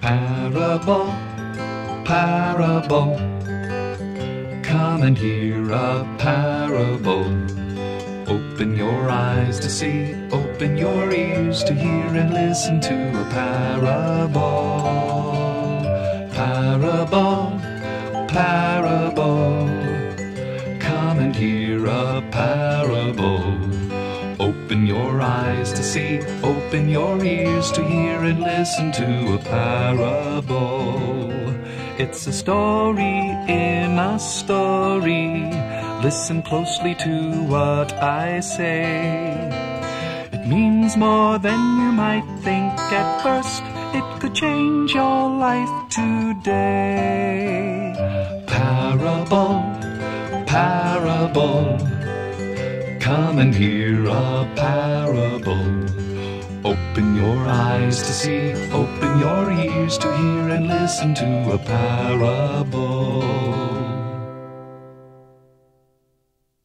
Parable, parable. Come and hear a parable. Open your eyes to see, open your ears to hear, and listen to a parable. Parable, parable. Come and hear a parable. Open your eyes to see, open your ears to hear, and listen to a parable. It's a story in a story. Listen closely to what I say. It means more than you might think at first. It could change your life today. Parable, parable. Come and hear a parable. Open your eyes to see, open your ears to hear, and listen to a parable.